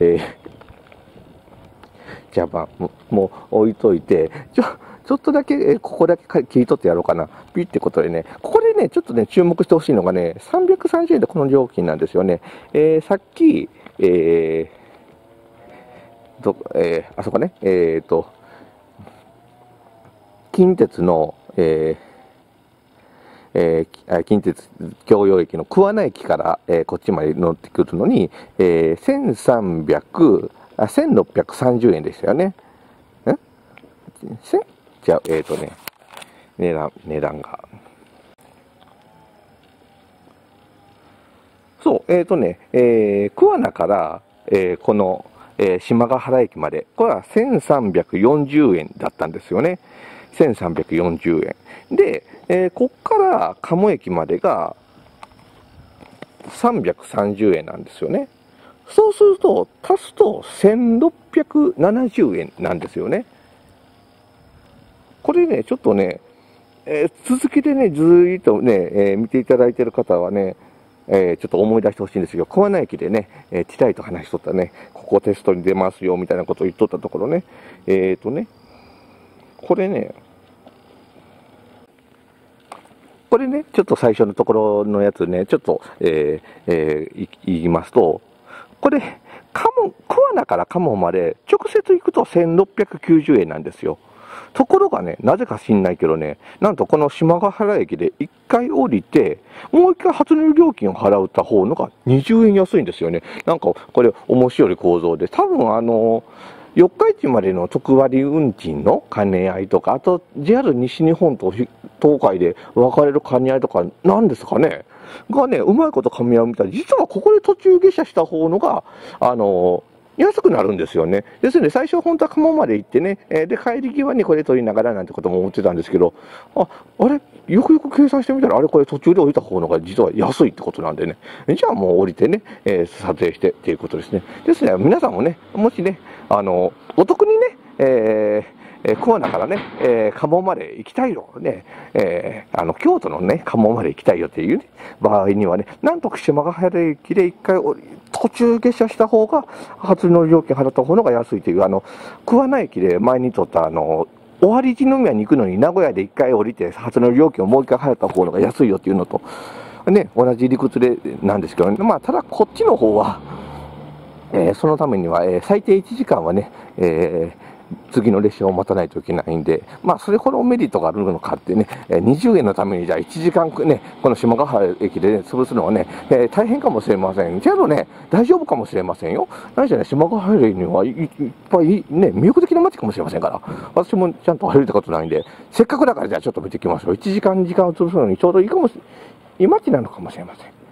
えー、じゃあまあ、ももう置いといて、ちょ、ちょっとだけ、えーここだけ切り取ってやろうかな。ピッってことでね、ここでね、ちょっとね、注目してほしいのがね、330円でこの料金なんですよね。えーさっき、えーど、えーあそこね、えっ、と、近鉄の、えーえー近鉄共用駅の桑名駅から、えーこっちまで乗ってくるのに、えー、1300あ、1630円でしたよね。んせじゃあ、えっ、とね、値段、値段が。そう、えっ、とね、えー、桑名から、えーこの、えー島ヶ原駅まで、これは1340円だったんですよね。1340円。で、えーこっから鴨駅までが330円なんですよね。そうすると、足すと1670円なんですよね。これね、ちょっとね、えー続きでね、ずーっとね、えー見ていただいてる方はね、えーちょっと思い出してほしいんですけど、桑名駅でね、えー、ティタイと話しとったね、ここテストに出ますよ、みたいなことを言っとったところね、えっ、ー、とね、これね、これね、ちょっと最初のところのやつね、ちょっと、えーえー言いますと、これ、カモ、桑名からカモまで直接行くと1690円なんですよ。ところがね、なぜか知んないけどね、なんとこの島ヶ原駅で1回降りて、もう1回初乗り料金を払うた方のが20円安いんですよね。なんかこれ面白い構造で、多分あの、四日市までの特割運賃の兼ね合いとか、あと JR 西日本と東海で分かれる兼ね合いとか、なんですかね。がね、うまいこと噛み合うみたい、実はここで途中下車した方のが、あの安くなるんですよね。ですので、最初本当は鴨まで行ってね、えで、帰り際にこれ取りながらなんてことも思ってたんですけど、あ、あれ？よくよく計算してみたら、あれこれ途中で降りた方のが実は安いってことなんでね、じゃあもう降りてね、えー撮影してっていうことですね。ですね、皆さんもね、もしね、あの、お得にね、えーえ、桑名からね、えー、鴨まで行きたいよ、ね、えーあの、京都のね、鴨まで行きたいよっていうね、場合にはね、なんと島ヶ原駅で一回途中下車した方が、初乗り料金払った方が安いという、あの、桑名駅で前に撮った、あの、尾張一宮に行くのに名古屋で一回降りて、初乗り料金をもう一回払った方が安いよっていうのと、ね、同じ理屈でなんですけどね、まあ、ただこっちの方は、えーそのためには、えー最低1時間はね、えー次の列車を待たないといけないんで、まあ、それほどメリットがあるのかってね、20円のためにじゃあ1時間ね、この島ヶ原駅で、ね、潰すのはね、えー大変かもしれません。けどね、大丈夫かもしれませんよ。何しろね、島ヶ原駅にはいっぱいね、魅力的な街かもしれませんから、私もちゃんと歩いたことないんで、せっかくだからじゃあちょっと見ていきましょう。1時間、時間を潰すのにちょうどいいかもし、いい街なのかもしれません。